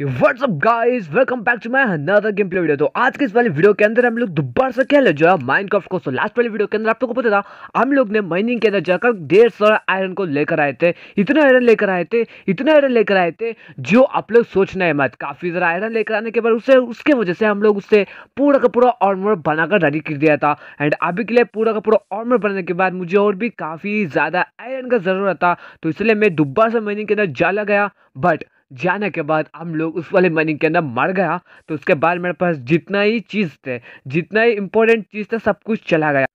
What's up guys welcome back to my another game play video तो आज के इस वाले वीडियो के अंदर हम लोग दोबारा से खेले जो है माइनक्राफ्ट को। तो लास्ट वाले वीडियो के अंदर आप लोगों को पता था, हम लोग ने माइनिंग के अंदर जाकर ढेर सारा आयरन को लेकर आए थे। इतना आयरन लेकर आए थे, इतना आयरन लेकर आए थे, जो आप लोग सोचना है मत। काफ़ी ज़रा आयरन लेकर आने के बाद उससे उसके वजह से हम लोग उससे पूरा का पूरा आर्मर बनाकर रेडी कर दिया था। एंड अभी के लिए पूरा का पूरा आर्मर बनाने के बाद मुझे और भी काफ़ी ज़्यादा आयरन का ज़रूरत था। तो इसलिए मैं दोबारा से माइनिंग के अंदर जाला गया बट जाने के बाद हम लोग उस वाले मनी के अंदर मर गया तो उसके बाद मेरे पास जितना ही चीज़ थे, जितना ही इम्पोर्टेंट चीज़ था, सब कुछ चला गया।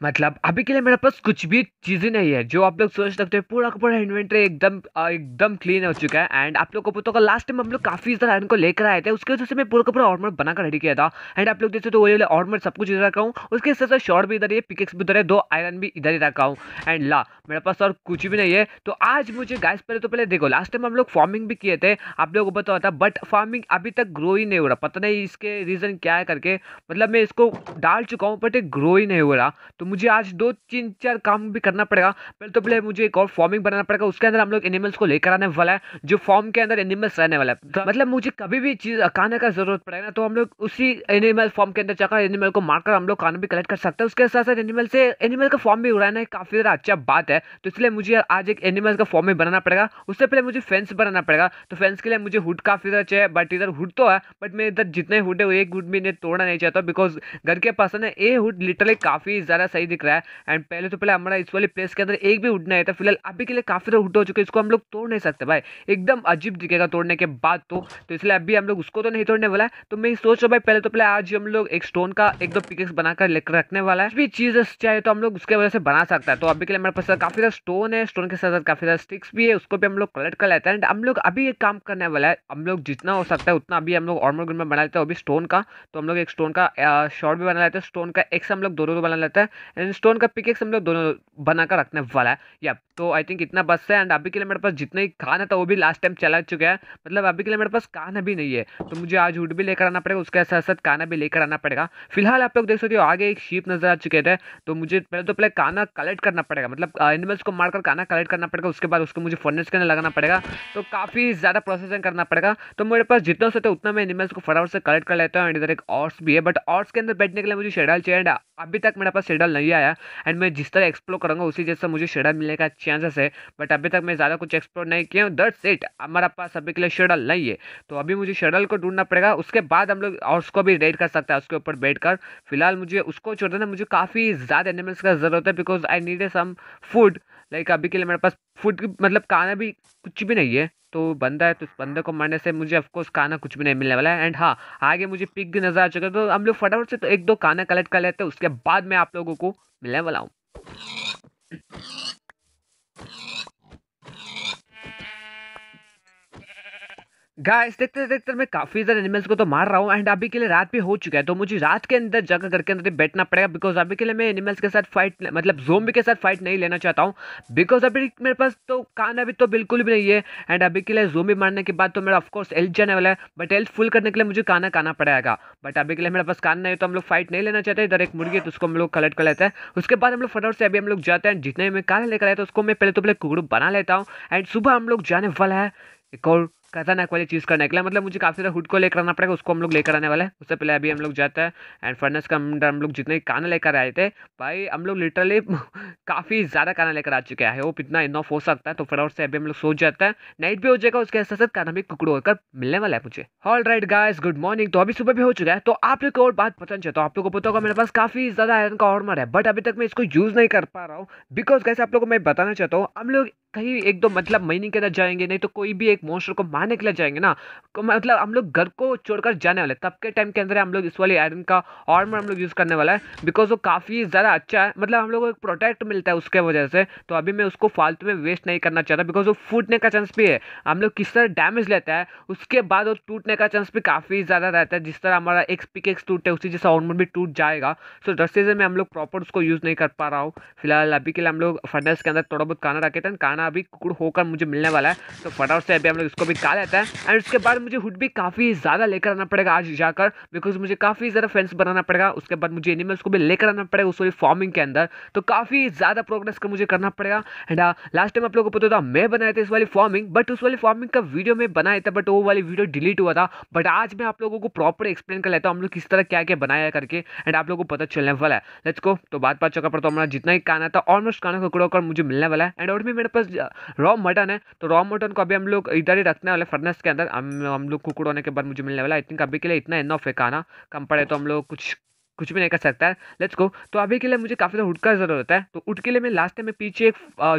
मतलब अभी के लिए मेरे पास कुछ भी चीज़ें नहीं है। जो आप लोग सोच सकते हैं, पूरा का पूरा इन्वेंट्री एकदम एकदम क्लीन हो चुका है। एंड आप लोग को पता होगा लास्ट टाइम हम लोग काफ़ी ज़्यादा आयरन को लेकर आए थे, उसके वजह से मैं पूरा का पूरा ऑर्मर बनाकर रेडी किया था। एंड आप लोग जैसे तो वही ऑर्मर सब कुछ इधर रखा हूँ। उसके हिसाब से शॉर्ट भी इधर है पिकेक्स भी इधर है, दो आयरन भी इधर ही रखा हूँ। एंड ला, मेरे पास और कुछ भी नहीं है। तो आज मुझे गैस पहले तो पहले देखो लास्ट टाइम हम लोग फ़ार्मिंग भी किए थे, आप लोगों को पता होता बट फ़ार्मिंग अभी तक ग्रो ही नहीं हो रहा। पता नहीं इसके रीज़न क्या है करके। मतलब मैं इसको डाल चुका हूँ बट ये ग्रो ही नहीं हो रहा। तो मुझे आज दो तीन चार काम भी करना पड़ेगा। पहले तो पहले मुझे एक और फॉर्मिंग बनाना पड़ेगा। उसके अंदर हम लोग एनिमल्स को लेकर आने वाला है जो फॉर्म के अंदर एनिमल्स रहने वाला है। तो मतलब मुझे कभी भी चीज़ खाने का ज़रूरत पड़ेगा ना तो हम लोग उसी एनिमल फॉर्म के अंदर जाकर एनिमल को मारकर हम लोग खाना भी कलेक्ट कर सकते हैं। उसके साथ साथ एनिमल से एनिमल का फॉर्म भी उड़ाना काफ़ी ज़्यादा अच्छा बात है। तो इसलिए मुझे आज एक एनिमल का फॉर्म भी बनाना पड़ेगा। उससे पहले मुझे फेंस बनाना पड़ेगा। तो फेंस के लिए मुझे हुड काफ़ी ज़्यादा चाहिए बट इधर हुड तो है बट मैं इधर जितने हुड है एक हुड भी नहीं तोड़ना नहीं चाहता बिकॉज़ घर के पास है ये हुड लिटरली काफ़ी ज़्यादा सही दिख रहा है एंड पहले तो पहले हमारा इस वाले प्लेस के अंदर एक भी उड़ना है तो फ़िलहाल अभी के लिए काफ़ी ज़्यादा हुड हो चुके इसको हम लोग तोड़ नहीं सकते भाई एकदम अजीब दिखेगा तोड़ने के बाद तो तो इसलिए अभी हम लोग उसको तो नहीं तोड़ने वाला है तो मैं सोच रहा भाई पहले तो पहले आज हम लोग एक स्टोन का एक दो पिकेक्स बनाकर लेकर रखने वाला है भी चीज़ चाहे तो हम लोग उसके वजह से बना सकता है तो अभी के लिए मेरे पास काफ़ी ज़्यादा स्टोन है स्टोन के साथ साथ काफ़ी ज़्यादा स्टिक्स भी है उसको भी हम लोग कलेक्ट कर लेते हैं हम लोग अभी एक काम करने वाला है हम लोग जितना हो सकता है उतना अभी हम लोग ऑर्मर में बना लेते हैं अभी स्टोन का तो हम लोग एक स्टोन का शॉर्ट भी बना लेते हैं स्टोन का एक्स हम लोग दोनों दो बना लेते हैं एंड स्टोन का पिकेक्स हम लोग दोनों बनाकर रखने वाला है। या तो आई थिंक इतना बस है एंड अभी के लिए मेरे पास जितना ही खाना था वो भी लास्ट टाइम चला चुका है। मतलब अभी के लिए मेरे पास खाना भी नहीं है। तो मुझे आज हुड भी लेकर आना पड़ेगा, उसके साथ साथ खाना भी लेकर आना पड़ेगा। फ़िलहाल आप लोग देख सकते हो, आगे एक शीप नज़र आ चुके थे। तो मुझे पहले तो पहले खाना कलेक्ट करना पड़ेगा। मतलब एनिमल्स को मारकर खाना कलेक्ट करना पड़ेगा, उसके बाद उसको मुझे फर्नेस करने लगाना पड़ेगा। तो काफ़ी ज़्यादा प्रोसेसिंग करना पड़ेगा। तो मेरे पास जितना हो है उतना मैं एनिमल्स को फटाफट से कलेक्ट कर लेता हूँ। एंड इधर एक ऑर्स भी है बट ऑर्स के अंदर बैठने के लिए मुझे शेडल चाहिए। एंड अभी तक मेरे पास शेडल नहीं आया। एंड मैं जिस तरह एक्सप्लोर करूँगा, उसी जैसा मुझे शेडल मिलने का चांसेस है। बट अभी तक मैं ज़्यादा कुछ एक्सप्लोर नहीं किया हूँ। सेट हमारा पास अभी के लिए शेडल नहीं है। तो अभी मुझे शेडल को ढूंढना पड़ेगा। उसके बाद हम लोग और उसको भी रेड कर सकते हैं। उसके ऊपर बैठ फ़िलहाल मुझे उसको छोड़ देना मुझे काफ़ी ज़्यादा एनिमल्स का ज़रूरत है because I need a some food like अभी के लिए मेरे पास फ़ूड मतलब खाना भी कुछ भी नहीं है तो बंदा है तो उस बंदे को मरने से मुझे ऑफकोर्स खाना कुछ भी नहीं मिलने वाला है। एंड हाँ आगे मुझे भी नज़र आ चुका तो हम लोग फटाफट से तो एक दो खाना कलेक्ट कर लेते हैं, उसके बाद मैं आप लोगों को मिलने वाला हूँ। गाइस देखते देखते मैं काफ़ी ज़्यादा एनिमल्स को तो मार रहा हूँ एंड अभी के लिए रात भी हो चुका है तो मुझे रात के अंदर, जगह घर के अंदर बैठना पड़ेगा बिकॉज़ अभी के लिए मैं एनिमल्स के साथ फाइट मतलब जोम्बी के साथ फाइट नहीं लेना चाहता हूँ बिकॉज़ अभी मेरे पास तो खाना भी तो बिल्कुल भी नहीं है एंड अभी के लिए जोम्बी मारने के बाद तो मेरा ऑफकोर्स हेल्थ जाने वाला है बट हेल्थ फुल करने के लिए मुझे खाना खाना पड़ेगा बट अभी के लिए मेरे पास खाना नहीं है तो हम लोग फाइट नहीं लेना चाहते, इधर एक मुर्गी है तो उसको हम लोग कलेक्ट कर लेते हैं, उसके बाद हम लोग फटाफट से अभी हम लोग जाते हैं, जितने मैं खाना लेकर आए तो उसको मैं पहले तो पहले कुकड़ू बना लेता हूँ एंड सुबह हम लोग जाने वाला है एक और खतरनाक वाली चीज़ करने के लिए। मतलब मुझे काफ़ी सारा हुड को लेकर आना पड़ेगा, उसको हम लोग लेकर आने वाले हैं। उससे पहले अभी हम लोग जाते हैं एंड फर्नेस का हम लोग जितने काना लेकर आए थे, भाई, हम लोग लिटरली काफ़ी ज़्यादा खाना लेकर आ चुका है। वो इतना इनफ हो सकता है तो फटाफट से अभी हम लोग सोच जाते हैं। नाइट भी हो जाएगा, उसके साथ साथ खाना भी कुकड़ो होकर मिलने वाला है मुझे। All right guys good morning तो अभी सुबह भी हो चुका है तो आप लोग को और बात पता चलता तो आप लोग को पता होगा मेरे पास काफ़ी ज़्यादा आयरन का ऑर्मर है बट अभी तक मैं इसको यूज़ नहीं कर पा रहा हूँ। बिकॉज़ कैसे आप लोग को मैं बताना चाहता हूँ, हम लोग कहीं एक दो मतलब महीने के अंदर जाएँगे, नहीं तो कोई भी एक मॉन्स्टर को मारने के लिए जाएँगे ना मतलब हम लोग घर को छोड़कर जाने वाले तब के टाइम के अंदर हम लोग इस वाले आयरन का आर्मर हम लोग यूज़ करने वाला है बिकॉज़ वो काफ़ी ज़्यादा अच्छा है। मतलब हम लोग को एक प्रोटेक्ट मिलता है उसके वजह से तो अभी मैं उसको फालतू में वेस्ट नहीं करना चाहता बिकॉज़ वो फूटने का चांस भी है। हम लोग किस तरह डैमेज लेता है, उसके बाद वो टूटने का चांस भी काफ़ी ज़्यादा रहता है। जिस तरह हमारा एक पिक एक्स टूटते उसी जैसा आर्मर भी टूट जाएगा। सो दस सीज़न में हम लोग प्रॉपर उसको यूज़ नहीं कर पा रहा हूँ। फ़िलहाल अभी के लिए हम लोग फर्नेस के अंदर थोड़ा बहुत खाना रखे थे। खाना अभी कुकड़ होकर मुझे मिलने वाला है। तो फटाफट से अभी हम लोग इसको भी निकाल लेता है। एंड उसके बाद मुझे हुड भी काफ़ी ज़्यादा लेकर आना पड़ेगा आज जाकर बिकॉज़ मुझे काफ़ी ज़्यादा फेंस बनाना पड़ेगा। उसके बाद मुझे एनिमल्स को भी लेकर आना पड़ेगा उस फ़ार्मिंग के अंदर। तो काफ़ी ज़्यादा प्रोग्रेस का मुझे करना पड़ेगा। एंड लास्ट टाइम आप लोगों को पता था, मैं बनाया था इस वाली फ़ार्मिंग बट उस वाली फ़ार्मिंग का वीडियो में बनाया था बट वो वाली वीडियो डिलीट हुआ था। बट आज मैं आप लोगों को प्रॉपर एक्सप्लेन कर लेता हूँ, हम लोग किस तरह क्या क्या बनाया करके। एंड आप लोगों को पता चलने वाला है। लेट्स को तो बात बात चौका पर तो हमारा जितना ही खाना था ऑलमोस्ट खाना कुकड़ो कर मुझे मिलने वाला है। एंड और भी मेरे पास रॉ मटन है तो रॉ मटन को अभी हम लोग इधर ही रखने वाले फर्नेस के अंदर। हम हम लोग कुकड़ होने के बाद मुझे मिलने वाला आई थिंक अभी के लिए इतना इनफ है खाना। कम पड़े तो हम लोग कुछ कुछ भी नहीं कर सकता है। लेट्स गो तो अभी के लिए मुझे काफ़ी ज़्यादा उठ का ज़रूरत है। तो उठ के लिए मैं लास्ट टाइम में पीछे एक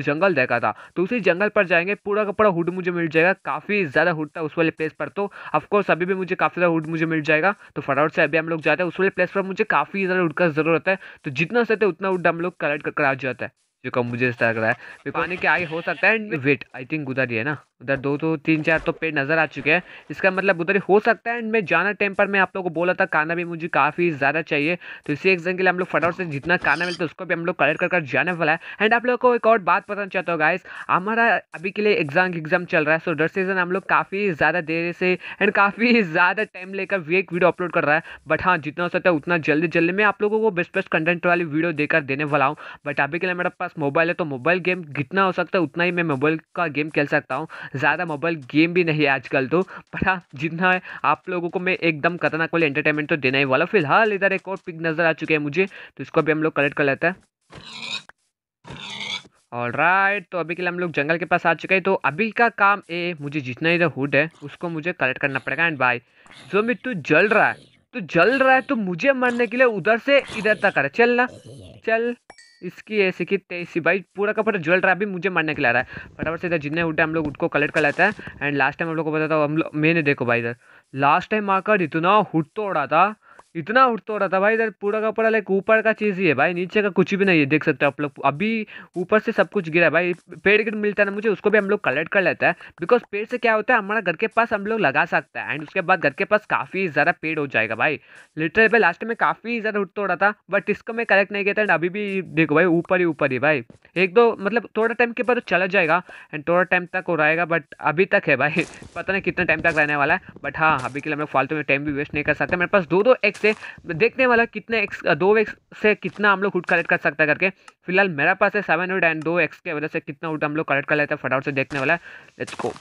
जंगल देखा था। तो उसी जंगल पर जाएँगे। पूरा का पूरा हुड मुझे मिल जाएगा। काफ़ी ज़्यादा हुड था उस वाले प्लेस पर। तो ऑफकोर्स अभी भी मुझे काफ़ी ज़्यादा हुड मुझे मिल जाएगा। तो फटाफट से अभी हम लोग जाते हैं। उस वाले प्लेस पर मुझे काफ़ी ज़्यादा उठ का ज़रूरत है। तो जितना सकते उतना उड हम लोग कलेक्ट कर आ जाता है। जो कम मुझे लग रहा है। पानी के आगे हो सकता है। वेट आई थिंक ही है ना? उधर दो तो तीन चार तो पेड़ नज़र आ चुके हैं। इसका मतलब उधर ही हो सकता है एंड मैं जाना टाइम पर मैं आप लोगों को बोला था काना भी मुझे काफ़ी ज़्यादा चाहिए। तो इसी एग्ज़ाम के लिए हम लोग फटाफट से जितना काना मिलता है, उसको भी हम लोग कलेक्ट कर कर जाने वाला है। एंड आप लोगों को एक और बात बताना चाहता हूँ गाइस हमारा अभी के लिए एग्ज़ाम एग्ज़ाम चल रहा है सो डर सीज़न हम लोग काफ़ी ज़्यादा देर से एंड काफ़ी ज़्यादा टाइम लेकर एक वीडियो अपलोड कर रहा है। बट हाँ जितना हो सकता है, उतना जल्दी जल्दी मैं आप लोगों को बेस्ट बेस्ट कंटेंट वाली वीडियो देकर देने वाला हूँ। बट अभी के लिए मेरे पास मोबाइल है तो मोबाइल गेम जितना हो सकता है, उतना ही मैं मोबाइल का गेम खेल सकता हूँ। ज़्यादा मोबाइल गेम भी नहीं है आजकल तो। पर हाँ जितना है आप लोगों को मैं एकदम खतरनाक वाले एंटरटेनमेंट तो देना ही वाला। फ़िलहाल इधर एक और पिक नज़र आ चुके हैं मुझे तो इसको भी हम लोग कलेक्ट कर लेते हैं। और राइट तो अभी के लिए हम लोग जंगल के पास आ चुके हैं। तो अभी का काम ए, मुझे जितना इधर हुड है, उसको मुझे कलेक्ट करना पड़ेगा एंड भाई जो मैं तू जल रहा है तो जल रहा है तो मुझे मरने के लिए उधर से इधर तक आ करे चल ना, चल। इसकी ऐसी की तेईसी भाई, पूरा का पूरा जल रहा है, अभी मुझे मरने के लिए आ रहा है। फटाफट से इधर जितने उठे, हम लोग उठ को कलेक्ट कर लेते हैं। एंड लास्ट टाइम हम लोग को पता था, हम लोग मैंने देखो भाई इधर। लास्ट टाइम आकर इतना हुट तो उड़ा था। इतना उठ तो रहा था भाई, इधर पूरा का पूरा लाइक ऊपर का चीज़ ही है भाई, नीचे का कुछ भी नहीं है, देख सकते हो आप लोग। अभी ऊपर से सब कुछ गिरा है भाई, पेड़ गिर मिलता है ना मुझे, उसको भी हम लोग कलेक्ट कर लेते हैं। बिकॉज़ पेड़ से क्या होता है, हमारा घर के पास हम लोग लगा सकते हैं एंड उसके बाद घर के पास काफ़ी ज़्यादा पेड़ हो जाएगा भाई। लिटरली भाई लास्ट में काफ़ी ज़्यादा उठ तो रहा था बट इसको मैं कलेक्ट नहीं किया था अभी भी देखो भाई, ऊपर ही ऊपर ही भाई। एक दो मतलब थोड़ा टाइम के बाद तो चला जाएगा एंड थोड़ा टाइम तक हो रहेगा बट अभी तक है भाई। पता नहीं कितना टाइम तक रहने वाला है बट हाँ अभी के लिए हम लोग फालतू में टाइम भी वेस्ट नहीं कर सकते। मेरे पास दो दो एक्स देख देखने वाला कितने एक्स दो एक्स से कितना हम लोग हुड कलेक्ट कर सकते हैं करके। फ़िलहाल मेरा पास है सेवन हुड एंड दो एक्स के वजह से कितना हुड हम लोग कलेक्ट कर लेते हैं फटाफट से देखने वाला लेट्स गो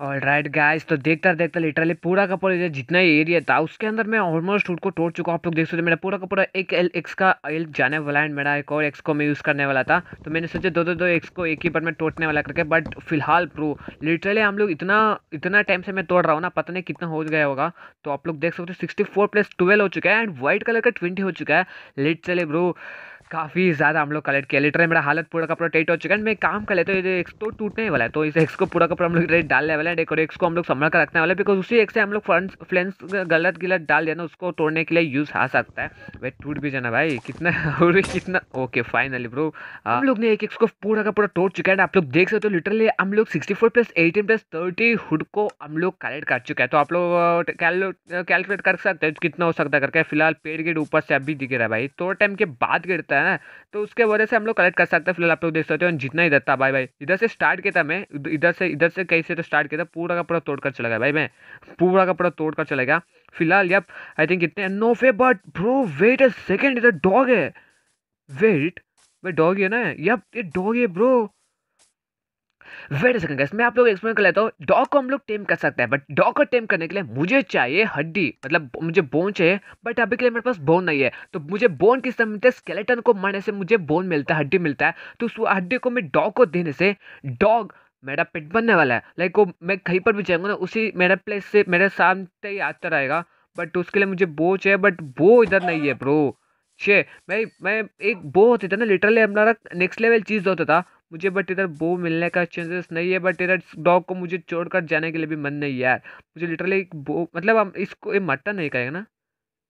और राइट गाइस तो देखता देखता लिटरली पूरा का पूरा जितना एरिया था, उसके अंदर मैं ऑलमोस्ट उसको तोड़ चुका हूँ। आप लोग देख सकते मेरा पूरा का पूरा एक एल एक्स का एल जाने वाला है, मेरा एक और एक्स को मैं यूज़ करने वाला था। तो मैंने सोचा दो दो दो एक्स को एक ही बार में तोड़ने वाला करके बट फ़िलहाल प्रो लिटरली हम लोग इतना इतना टाइम से मैं तोड़ रहा हूँ ना, पता नहीं कितना हो गया होगा। तो आप लोग देख सकते हो सिक्सटी फोर प्लस ट्वेल्व हो चुका है एंड व्हाइट कलर का ट्वेंटी हो चुका है। लिटरली ब्रो काफ़ी ज़्यादा हम लोग कलेक्ट किया। लिटरली मेरा हालत पूरा का पूरा टेट हो चुका है। मैं काम कर लेते तो एक्स तो टूटने वाला है तो इस एक्स को पूरा का पूरा हम लोग डालने वाले हैं। एक एक्स को हम लोग संभाल कर रखने वाले बिकॉज़ उसी एक्स से हम लोग फ्रेंड्स फ्लेंस गलत गलत डाल देना उसको तोड़ने के लिए यूज़ आ सकता है। भाई, टूट भी जाना भाई, कितना और कितना ओके फाइनली ब्रो हम लोग ने एक एक्स को पूरा का पूरा तोड़ चुका है आप लोग देख सकते हो लिटरली हम लोग sixty four plus eighteen plus thirty hood को हम लोग कलेक्ट कर चुके हैं। तो आप लोग कैलकुलेट कर सकते हैं, कितना हो सकता है करके। फ़िलहाल पेड़ गिर ऊपर से अभी दिख रहा है भाई। थोड़ा टाइम के बाद गिरता है। ना तो उसके वजह से हम लोग कलेक्ट कर सकते हैं। फ़िलहाल आप लोग देख सकते हो जितना ही रहता भाई भाई। इधर से स्टार्ट किया था मैं, इधर से इधर से कहीं से तो स्टार्ट किया था, पूरा का पूरा तोड़ कर चला गया, भाई, मैं। पूरा का पूरा तोड़ कर चला गया। फ़िलहाल यप आई थिंक इतने नो फे but bro wait a second इधर डॉग है। वेट भाई डॉग है ना? यप ये डॉग है ब्रो वेट सेकंड गैस मैं आप लोग एक्सप्लेन कर लेता हूँ डॉग को हम लोग टेम कर सकते हैं बट डॉग को टेम करने के लिए मुझे चाहिए हड्डी मतलब मुझे बोन चाहिए बट अभी के लिए मेरे पास बोन नहीं है। तो मुझे बोन किस तरह मिलता है? स्केलेटन को मारने से मुझे बोन मिलता है, हड्डी मिलता है। तो उस हड्डी को मैं डॉग को देने से डॉग मेरा पेट बनने वाला है। लाइक वो मैं कहीं पर भी जाऊँगा ना, उसी मेरे प्लेस से मेरे सामने ही आता रहेगा बट उसके लिए मुझे बो चाहिए बट वो इधर नहीं है ब्रो छे। मैं मैं एक बो होती था ना लिटरली अपना नेक्स्ट लेवल चीज़ होता था। मुझे बट इधर बो मिलने का चांसेस नहीं है बट इधर डॉग को मुझे छोड़कर जाने के लिए भी मन नहीं है यार। मुझे लिटरली एक बो मतलब हम इसको, ये मटन नहीं खाएगा ना?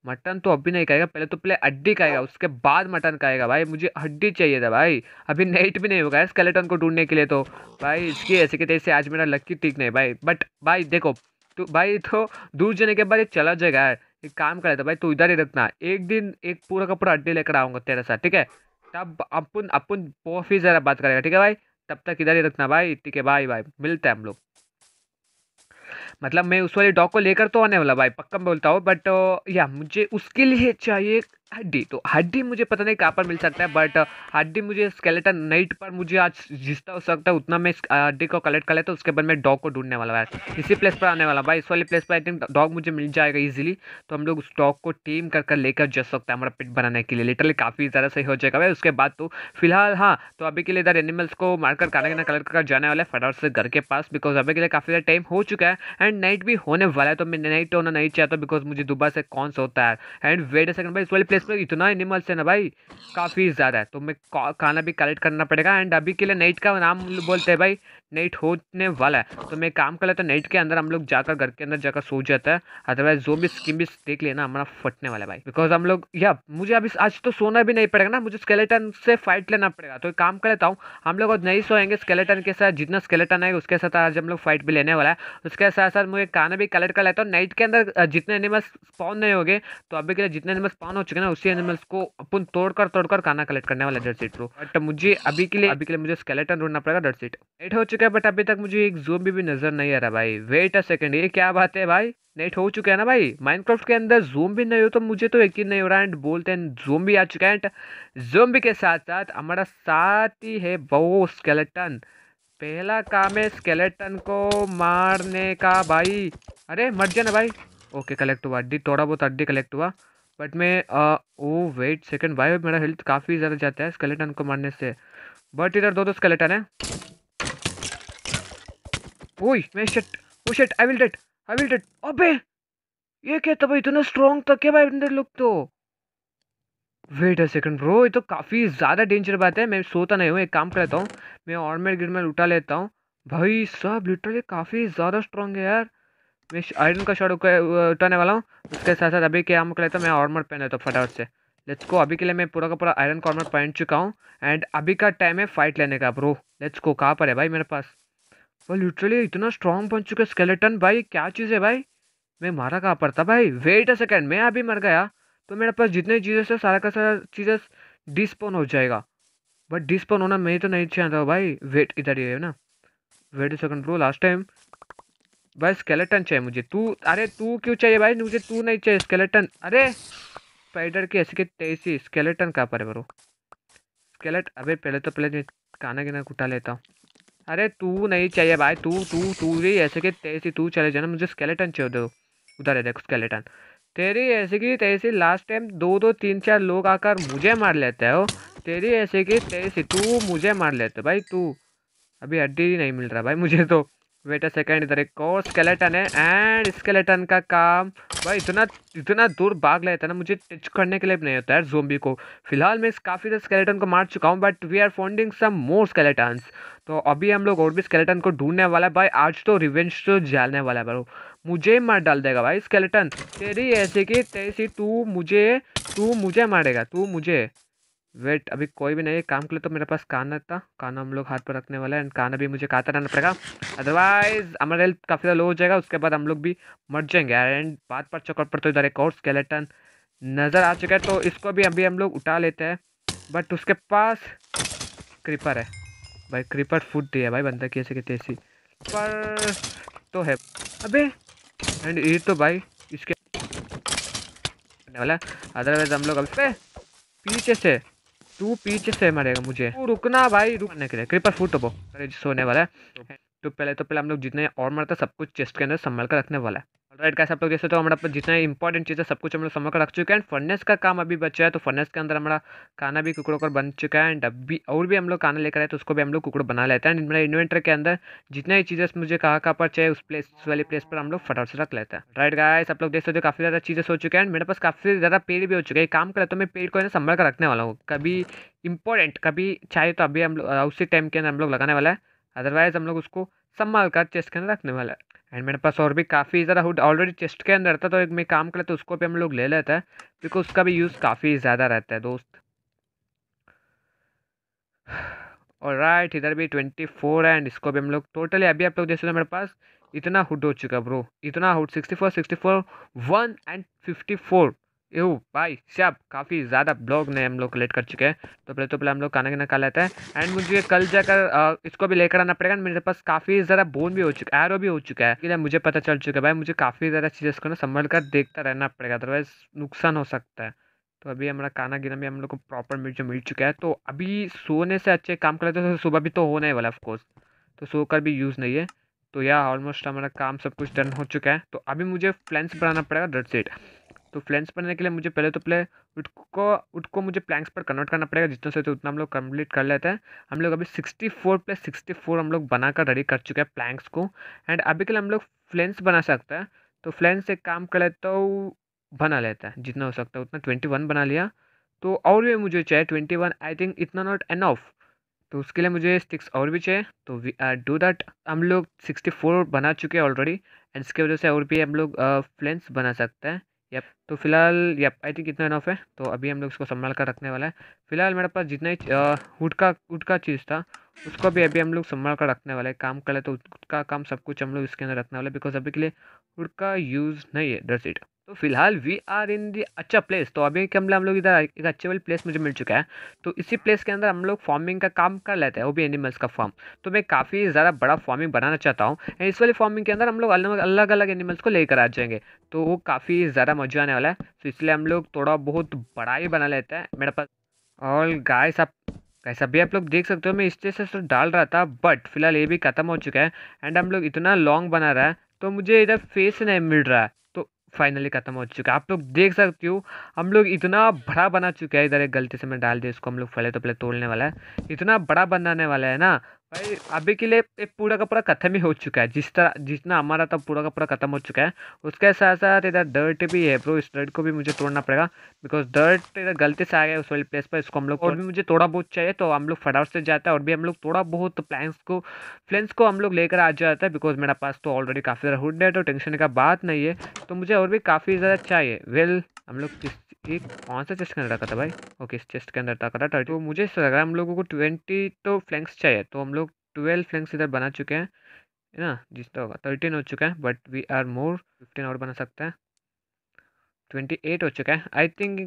मटन तो अभी नहीं खाएगा, पहले तो पहले हड्डी खाएगा, उसके बाद मटन खाएगा भाई। मुझे हड्डी चाहिए था भाई। अभी नाइट भी नहीं होगा स्केलेटन को ढूँढने के लिए तो। भाई, इसकी ऐसे के तैसे आज मेरा लक्की ठीक नहीं भाई। बट भाई देखो तो भाई तो दूर जाने के बाद ये चला जाएगा यार। एक काम करे था भाई, तू इधर ही रखना। एक दिन एक पूरा का पूरा अड्डे लेकर आऊँगा तेरे साथ, ठीक है? तब अपन अपन ही ज़्यादा बात करेगा, ठीक है भाई? तब तक इधर ही रखना भाई, ठीक है? भाई भाई मिलते हैं हम लोग। मतलब मैं उस वाले डॉग को लेकर तो आने वाला भाई, पक्का बोलता हूँ बट या मुझे उसके लिए चाहिए हड्डी तो हड्डी मुझे पता नहीं कहाँ पर मिल सकता है बट हड्डी मुझे स्केलेटन नाइट पर मुझे आज जितना हो सकता है, उतना मैं हड्डी को कलेक्ट कर लेता हूँ, उसके बाद मैं डॉग को ढूँढने वाला है इसी प्लेस पर आने वाला भाई, इस वाले प्लेस पर आई थिंक डॉग मुझे मिल जाएगा इजीली तो हम लोग उस डॉग को टीम कर कर लेकर जा सकते हैं हमारा पिट बनाने के लिए। लिटरली काफ़ी ज़्यादा सही हो जाएगा भाई। उसके बाद तो फ़िलहाल हाँ तो अभी के लिए इधर एनिमल्स को मारकर, खाना कलर कर जाने वाला है फटाफट से घर के पास बिकॉज़ अभी के लिए काफ़ी ज़्यादा टाइम हो चुका है एंड नाइट भी होने वाला है तो मैं नाइट होना नहीं चाहता बिकॉज़ मुझे दोबारा से कौन सा होता है एंड वेट सेकंड भाई, इस वाले प्लेस पर इतना एनिमल्स है ना भाई, काफ़ी ज़्यादा है। तो मैं खाना भी कलेक्ट करना पड़ेगा एंड अभी के लिए नाइट का नाम बोलते हैं भाई। नाइट होने वाला है। तो मैं काम कर लेता नाइट के अंदर हम लोग जाकर, घर के अंदर जाकर सो जाता है। अदरवाइज़ जो भी स्कीम भी देख लेना, हमारा फटने वाला है भाई। बिकॉज़ हम लोग या मुझे अभी आज तो सोना भी नहीं पड़ेगा ना, मुझे स्केलेटन से फाइट लेना पड़ेगा। तो एक काम कर लेता हूँ, हम लोग नहीं सोएँगे स्केलेटन के साथ, जितना स्केलेटन है उसके साथ आज हम लोग फाइट भी लेने वाला है। उसके साथ साथ मुझे खाना भी कलेक्ट कर लेता हूँ। नाइट के अंदर जितने एनिमल्स स्पॉन नहीं हो गए तो अभी के लिए जितने एनिमल्स स्पॉन हो चुके ना, उसी एनिमल्स को अपन तोड़कर तोड़कर खाना कलेक्ट करने वाला डर सीट बट मुझे अभी के लिए, अभी के लिए मुझे स्केलेटन ढूंढना पड़ेगा डर सीट एट हो चुका है बट अभी तक मुझे एक जोम्बी भी नज़र नहीं आ रहा भाई। वेट अ सेकंड ये क्या बात है भाई? नेट हो चुका है ना भाई? माइनक्राफ्ट के अंदर जोम भी नहीं हो तो मुझे तो यकीन नहीं हो रहा। एंड बोलते हैं जोम भी आ चुका है। एंड भी के साथ साथ हमारा साथ ही है वो स्केलेटन पहला काम है स्केलेटन को मारने का भाई। अरे, मर जाना भाई। ओके कलेक्ट हुआ। अड्डी थोड़ा बहुत अड्डी कलेक्ट हुआ। बट मैं ओ वेट सेकंड भाई, मेरा हेल्थ काफ़ी ज़्यादा जाता है स्केलेटन को मारने से। बट इधर दो दो स्केलेटन है। ओए, मैं shit oh shit I will date I will date अबे, ये क्या था भाई? इतना स्ट्रॉन्ग था क्या भाई अंदर लोग तो? वेट अ सेकंड ब्रो ये तो काफ़ी ज़्यादा डेंजर बात है। मैं सोता नहीं हूँ, एक काम कर लेता हूँ, मैं ऑर्मेट गिर में उठा लेता हूँ। भाई सब लिटरली काफ़ी ज़्यादा स्ट्रॉन्ग है यार। मैं आयरन का शॉट उठाने वाला हूँ, उसके साथ साथ अभी क्या कर लेता हूँ, मैं आर्मर पहन लेता हूँ फटाफट से। लेट्स को अभी के लिए मैं पूरा का पूरा आयरन का पहन चुका हूँ एंड अभी का टाइम है फाइट लेने का ब्रो लेट्स को कहाँ पर है भाई मेरे पास? वो लिटरली इतना स्ट्रॉन्ग बन चुका स्केलेटन भाई, क्या चीज़ है भाई? मैं मारा कहाँ था भाई? वेट अ सेकेंड मैं अभी मर गया तो मेरे पास जितने चीज़ें से सारा का सारा चीज़ें डिस्पोन हो जाएगा। बट डिस्पोन होना मैं तो नहीं चाहता भाई। वेट इधर ही है ना? Wait a second bro last time भाई स्केलेटन चाहिए मुझे। तू, अरे तू क्यों चाहिए भाई? मुझे तू नहीं चाहिए स्केलेटन अरे स्पाइडर की ऐसी की स्केलेटन कहाँ पर है ब्रो स्केलेट अबे पहले तो पहले खाना गिना उठा लेता हूँ। अरे तू नहीं चाहिए भाई, तू तू तू भी ऐसे कि तेज़ी तू चले जाना, मुझे स्केलेटन चाहिए दो उधर है, देखो स्केलेटन तेरी ऐसे की तेज़ी लास्ट टाइम दो दो, तीन, चार लोग आकर मुझे मार लेते हो, तेरी ऐसे की तेज़ी तू मुझे मार लेते भाई तू। अभी हड्डी नहीं मिल रहा, भाई मुझे तो। वेट अ सेकंड इधर एक और स्केलेटन है एंड स्केलेटन का काम, भाई इतना इतना दूर भाग लेता है ना, मुझे टच करने के लिए भी नहीं होता है जोम्बी को। फ़िलहाल मैं काफ़ी सारे स्केलेटन को मार चुका हूँ but we are founding some more skeletons तो अभी हम लोग और भी स्केलेटन को ढूँढने वाला है, भाई आज तो रिवेंज तो जालने वाला है भाई मुझे मार डाल देगा भाई स्केलेटन तेरी ऐसे की तैसी तू मुझे तू मुझे मारेगा, तू मुझे। वेट, अभी कोई भी नहीं है, काम के लिए तो मेरे पास काना था काना हम लोग हाथ पर रखने वाला है एंड काना भी मुझे खाता रहना पड़ेगा। अदरवाइज़ हमारा हेल्थ काफ़ी ज़्यादा लो हो जाएगा, उसके बाद हम लोग भी मर जाएँगे। एंड बात पर चौकट पर तो इधर एक और स्केलेटन नज़र आ चुका है तो इसको भी अभी हम लोग उठा लेते हैं। बट उसके पास क्रीपर है। भाई क्रीपर फूट दिया भाई, बंदा कैसे कहते ऐसी पर तो है। अबे एंड ये तो भाई, इसके वाला अदरवाइज़ हम लोग अब, पीछे से तू पीछे से मरेगा मुझे। तू रुकना भाई रुकने के लिए क्रीपर फूट हो सोने वाला है। तो पहले तो पहले हम लोग जितने और मरता, सब कुछ चेस्ट के अंदर संभाल कर रखने वाला है। राइट कैसे आप लोग जैसे तो हमारा जितना इंपॉर्टेंट चीज़ है सब कुछ हम लोग समझ कर रख चुके हैं। फर्नेस का काम अभी बचा है तो फर्नेस के अंदर हमारा खाना भी, कुकड़ों कर बन चुका है। एंड अभी और भी हम लोग खाना लेकर आए तो उसको भी हम लोग कुकड़ बना लेते हैं। मेरा इन्वेंटर के अंदर जितना ही चीज़ें मुझे कहाँ कहाँ पर चाहिए, उस प्लेस वाली प्लेस पर हम लोग फटाफट से रख लेते हैं। राइट गाय आप लोग देख सकते हो, काफ़ी ज़्यादा चीज़ें हो चुके हैं। मेरे पास काफ़ी ज़्यादा पेड़ भी हो चुके हैं। काम करें तो मैं पेड़ को संभाल कर रखने वाला हूँ। कभी इंपॉर्टेंट कभी चाहिए तो अभी हम लोग उसी टाइम के अंदर हम लोग लगाने वाला है। अदरवाइज़ हम लोग उसको संभाल कर चेस्ट के अंदर रखने वाला है। एंड मेरे पास और भी काफ़ी ज़्यादा हुड ऑलरेडी चेस्ट के अंदर था तो एक मैं काम कर तो उसको भी हम लोग ले लेते हैं बिकॉज़ उसका भी यूज़ काफ़ी ज़्यादा रहता है, दोस्त। और राइट इधर भी ट्वेंटी फोर है एंड इसको भी हम लोग टोटली अभी आप लोग जैसे मेरे पास, इतना हुड हो चुका ब्रो इतना hood sixty four sixty four one and fifty four yo भाई साहब काफ़ी ज़्यादा ब्लॉग ने हम लोग कलेक्ट कर चुके हैं। तो पहले तो पहले हम लोग खाना खाना खा लेते हैं। एंड मुझे कल जाकर इसको भी लेकर आना पड़ेगा। मेरे पास काफ़ी ज़्यादा बोन भी हो चुका है एरो भी हो चुका है। इसलिए मुझे पता चल चुका है, भाई, मुझे काफ़ी ज़्यादा चीज़ें को ना संभल कर देखता रहना पड़ेगा। अदरवाइज़ नुकसान हो सकता है। तो अभी हमारा खाना गिना भी हम लोग को प्रॉपर मिल जो मिल चुका है। तो अभी सोने से अच्छे काम कर लेते तो सुबह भी तो होना ही वाला ऑफकोर्स तो सोकर भी यूज़ नहीं है। तो यह ऑलमोस्ट हमारा काम सब कुछ डन हो चुका है। तो अभी मुझे फ्लेंस बनाना पड़ेगा डट सेट तो फ्लेंस बनाने के लिए मुझे पहले तो पहले उसको उसको मुझे प्लैंक्स पर कन्वर्ट करना पड़ेगा, जितना से तो उतना हम लोग कंप्लीट कर लेते हैं। हम लोग अभी sixty four plus sixty four हम लोग बनाकर रेडी कर चुके हैं प्लैंक्स को। एंड अभी के लिए हम लोग फ्लेंस बना सकते हैं। तो फ्लेंस एक काम कर लेता हूँ, बना लेता है। जितना हो सकता है उतना ट्वेंटी वन बना लिया। तो और भी मुझे चाहिए ट्वेंटी वन आई थिंक इतना नॉट एन ऑफ़ तो उसके लिए मुझे स्टिक्स और भी चाहिए। तो वी आर डू दैट हम लोग सिक्सटी फोर बना चुके हैं ऑलरेडी एंड इसके वजह से और भी हम लोग फ्लेंस बना सकते हैं। यप तो फ़िलहाल यप आई थिंक इतना इनफ है। तो अभी हम लोग इसको संभाल कर रखने वाला है। फ़िलहाल मेरे पास जितना ही वुड का वुड का चीज़ था, उसको भी अभी हम लोग संभाल कर रखने वाले काम कर तो उसका काम सब कुछ हम लोग इसके अंदर रखने वाले बिकॉज़ अभी के लिए वुड का यूज़ नहीं है। डर इट तो फ़िलहाल वी आर इन दी अच्छा प्लेस तो अभी कम हम लोग इधर, एक अच्छे वाली प्लेस मुझे मिल चुका है। तो इसी प्लेस के अंदर हम लोग फ़ार्मिंग का काम कर लेते हैं, वो भी एनिमल्स का फार्म तो मैं काफ़ी ज़्यादा बड़ा फ़ार्मिंग बनाना चाहता हूँ। एंड इस वाली फ़ार्मिंग के अंदर हम लोग अलग अलग अलग एनिमल्स को लेकर आ जाएँगे। तो वो काफ़ी ज़्यादा मज़ा आने वाला है। तो इसलिए हम लोग थोड़ा बहुत बड़ा ही बना लेते हैं मेरे पास। और गाय सब कैसा भी आप लोग देख सकते हो मैं इस तरह से तो डाल रहा था बट फ़िलहाल ये भी ख़त्म हो चुका है। एंड हम लोग इतना लॉन्ग बना रहा है तो मुझे इधर फेस नहीं मिल रहा है। फाइनली खत्म हो चुका है। आप लोग देख सकते हो, हम लोग इतना बड़ा बना चुके हैं। इधर एक गलती से मैं डाल दिया, इसको हम लोग पहले तो पहले तोड़ने वाला है। इतना बड़ा बनाने वाला है ना भाई अभी के लिए एक पूरा का पूरा खत्म ही हो चुका है। जिस तरह जितना हमारा था पूरा का पूरा खत्म हो चुका है उसके साथ साथ इधर डर्ट भी है ब्रो इस डर्ट को भी मुझे तोड़ना पड़ेगा बिकॉज़ डर्ट इधर गलती से आ गया उस वाली प्लेस पर। इसको हम लोग और भी मुझे थोड़ा बहुत चाहिए तो हम लोग फटाफट से जाता है। और भी हम लोग थोड़ा बहुत प्लान्स को फ्लेंस को हम लोग लेकर आ जाता है बिकॉज़ मेरा पास तो ऑलरेडी काफ़ी ज़्यादा हुड है तो टेंशन का बात नहीं है। तो मुझे और भी काफ़ी ज़्यादा चाहिए। वेल हम लोग किस एक कौन सा चेस्ट के अंदर रखा था भाई? ओके इस चेस्ट के अंदर रखा था तो मुझे लग रहा है हम लोगों को ट्वेंटी तो फ्लैंक्स चाहिए तो हम लोग ट्वेल्व फ्लैंक्स इधर बना चुके हैं, है ना? जितना होगा थर्टीन हो चुका है but we are more fifteen और बना सकते हैं। ट्वेंटी एट हो चुका है। आई थिंक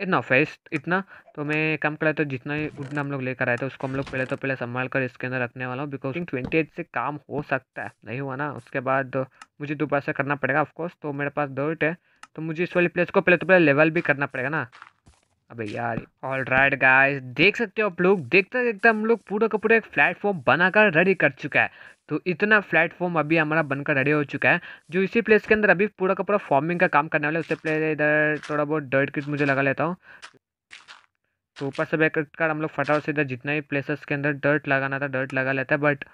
इतना फेस्ट इतना। तो मैं कम करा तो जितना ही उतना हम लोग लेकर आए थे, उसको हम लोग पहले तो पहले संभाल कर इसके अंदर रखने वाला हूँ बिकॉज़ ट्वेंटी एट से काम हो सकता है। नहीं हुआ ना, उसके बाद मुझे दोबारा से करना पड़ेगा ऑफकोर्स तो मेरे पास डर्ट है तो मुझे इस वाली प्लेस को पहले तो पहले लेवल भी करना पड़ेगा ना। अबे यार ऑल राइट गाइस देख सकते हो आप लोग, देखते देखते हम लोग पूरा का पूरा एक प्लेटफॉर्म बनाकर रेडी कर चुका है। तो इतना प्लेटफॉर्म अभी हमारा बनकर रेडी हो चुका है, जो इसी प्लेस के अंदर अभी पूरा का पूरा फॉर्मिंग का काम करने वाले उससे पहले इधर थोड़ा बहुत डर्ट किट मुझे लगा लेता हूँ। तो ऊपर से बैक कर हम लोग फटाफट से इधर जितना ही प्लेसेस के अंदर डर्ट लगाना था डर्ट लगा लेता है। बट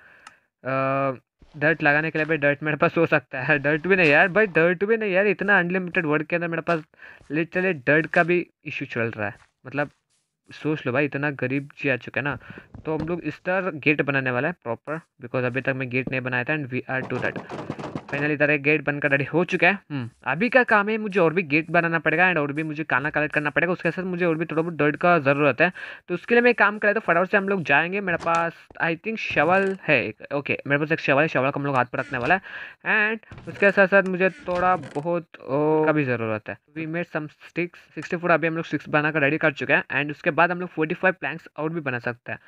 डर्ट लगाने के लिए भाई डर्ट मेरे पास हो सकता है। डर्ट भी नहीं यार, भाई डर्ट भी नहीं यार, इतना अनलिमिटेड वर्ड के अंदर मेरे पास लिटरली डर्ट का भी इशू चल रहा है। मतलब सोच लो भाई, इतना गरीब जी आ चुका है ना तो हम लोग इस तरह गेट बनाने वाला है प्रॉपर बिकॉज़ अभी तक मैं गेट नहीं बनाया था and we are to that finally एक गेट बनकर रेडी हो चुका है। हम्म, अभी का काम है मुझे और भी गेट बनाना पड़ेगा एंड और भी मुझे खाना कलेक्ट करना पड़ेगा। उसके साथ मुझे और भी थोड़ा बहुत डर्ट का ज़रूरत है। तो उसके लिए मैं काम करें तो फटाफट से हम लोग जाएँगे। मेरे पास आई थिंक शवल है ओके मेरे पास एक शवल है शवल को हम लोग हाथ पर रखने वाला है। एंड उसके साथ साथ मुझे थोड़ा बहुत का भी ज़रूरत है। We made some sticks sixty four अभी हम लोग स्टिक्स बनाकर रेडी कर चुके हैं। एंड उसके बाद हम लोग फोर्टी फाइव प्लैंक्स और भी बना सकते हैं।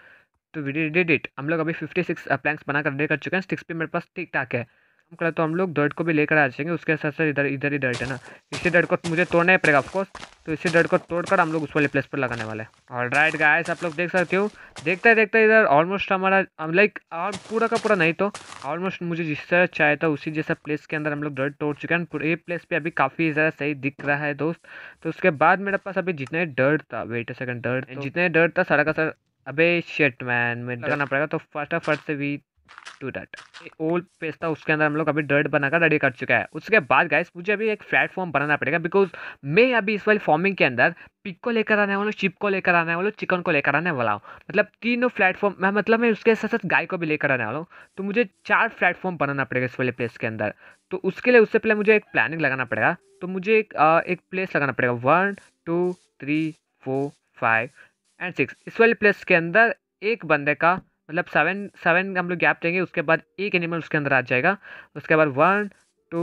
तो वी डिड इट हम लोग अभी फिफ्टी सिक्स प्लैंक्स बनाकर रेडी कर चुके हैं। स्टिक्स भी मेरे पास ठीक ठाक है। काम करा तो हम लोग डर्ट को भी लेकर आ जाएँगे उसके साथ साथ इधर इधर ही डर्ट है ना। इसी डर्ट को मुझे तोड़ना ही पड़ेगा ऑफकोर्स तो इसी डर्ट को तोड़कर हम लोग उस वाले प्लेस पर लगाने वाले हैं। और राइट गाइस आप लोग देख सकते हो। देखते देखते इधर ऑलमोस्ट हमारा लाइक और पूरा का पूरा नहीं तो ऑलमोस्ट मुझे जिस तरह चाहे था उसी जैसा प्लेस के अंदर हम लोग डर्ट तोड़ चुके हैं। ये प्लेस पर अभी काफ़ी ज़्यादा सही दिख रहा है दोस्त। तो उसके बाद मेरे पास अभी जितने डर्ट था वेट सेकंड डर्ट जितने डर्ट था सारा का सर अबे शेट मैन में लगाना पड़ेगा तो फ़र्स्ट ऑफ़ फ़र्स्ट से we to that old page था, उसके अंदर हम लोग अभी डर्ट बनाकर रेडी कर चुका है। उसके बाद गाइस मुझे अभी एक प्लेटफॉर्म बनाना पड़ेगा बिकॉज़ मैं अभी इस वाली फॉर्मिंग के अंदर पिक को लेकर आने वाला चिप को लेकर आने वाला चिकन को लेकर आने वाला हूँ। मतलब तीनों प्लेटफॉर्म मैं मतलब मैं उसके साथ साथ गाय को भी लेकर आने वाला हूँ। तो मुझे चार प्लेटफॉर्म बनाना पड़ेगा इस वाले प्लेस के अंदर। तो उसके लिए, उससे पहले मुझे एक प्लानिंग लगाना पड़ेगा। तो मुझे एक एक प्लेस लगाना पड़ेगा। One two three four five and six इस वाले प्लेस के अंदर एक बंदे का मतलब सेवन सेवन हम लोग गैप देंगे उसके बाद एक एनिमल उसके अंदर आ जाएगा। उसके बाद वन टू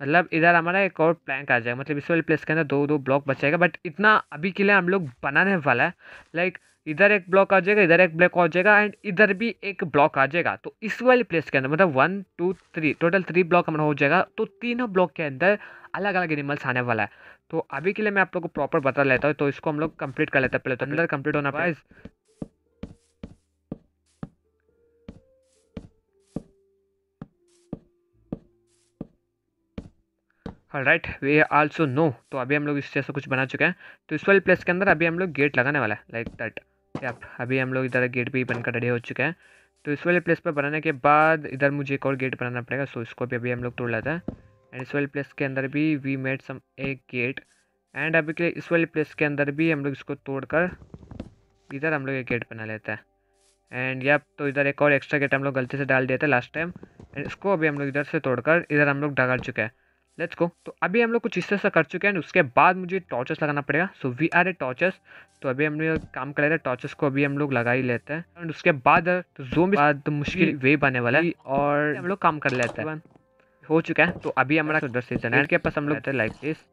मतलब इधर हमारा एक और प्लैंक आ जाएगा। मतलब इस वाले प्लेस के अंदर दो दो ब्लॉक बचेगा बट इतना अभी के लिए हम लोग बनाने वाला है। लाइक इधर एक ब्लॉक आ जाएगा इधर एक ब्लॉक आ जाएगा एंड इधर भी एक ब्लॉक आ जाएगा। तो इस वाले प्लेस के अंदर मतलब one two three total three block हमारा हो जाएगा। तो तीनों ब्लॉक के अंदर अलग अलग एनिमल्स आने वाला है। तो अभी के लिए मैं आप लोग को प्रॉपर बता लेता हूँ तो इसको हम लोग कंप्लीट कर लेते हैं पहले। तो अंदर कंप्लीट होना पाए राइट वी आल्सो नो तो अभी हम लोग इस जैसा कुछ बना चुके हैं। तो इस वाले प्लेस के अंदर अभी हम लोग गेट लगाने वाला है लाइक दैट या अभी हम लोग इधर गेट भी बनकर रेडी हो चुके हैं। तो इस वाले प्लेस पर बनाने के बाद इधर मुझे एक और गेट बनाना पड़ेगा सो इसको भी अभी हम लोग तोड़ लेते हैं। एंड इस वाले प्लेस के अंदर भी वी मेड सम एक गेट एंड अभी के इस वाले प्लेस के अंदर भी हम लोग इसको तोड़कर इधर हम लोग एक गेट बना लेते हैं। एंड या तो इधर एक और एक्स्ट्रा गेट हम लोग गलती से डाल दिए थे लास्ट टाइम एंड इसको अभी हम लोग इधर से तोड़कर इधर हम लोग डाल चुके हैं। लेट्स गो तो अभी हम लोग कुछ इस तरह से कर चुके हैं उसके बाद मुझे टॉर्चेस लगाना पड़ेगा। So we are a torches तो अभी हम लोग काम कर रहे हैं टॉर्चेस को अभी हम लोग लगा ही लेते हैं। एंड उसके बाद तो जो भी बाद मुश्किल वे बने वाला है और हम लोग काम कर लेते हैं। हो चुका है तो अभी हमारा दस सीज़न है। के पास हम लोग like this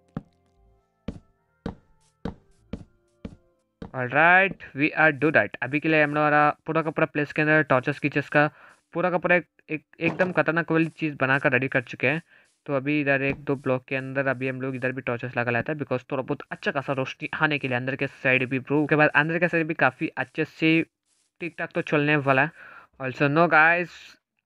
right we are do that अभी के लिए हम लोग पूरा का पूरा प्लेस के अंदर टॉर्चेस कीचेस का पूरा का पूरा एक एकदम खतरनाक वाली चीज़ बनाकर रेडी कर चुके हैं। तो अभी इधर एक दो ब्लॉक के अंदर अभी हम लोग इधर भी टॉर्चेस लगा लेते है बिकॉज़ थोड़ा बहुत अच्छा खासा रोशनी आने के लिए अंदर के साइड भी प्रूव उसके बाद अंदर के साइड भी काफ़ी अच्छे से ठीक ठाक तो चलने वाला है। ऑल्सो नो गाइस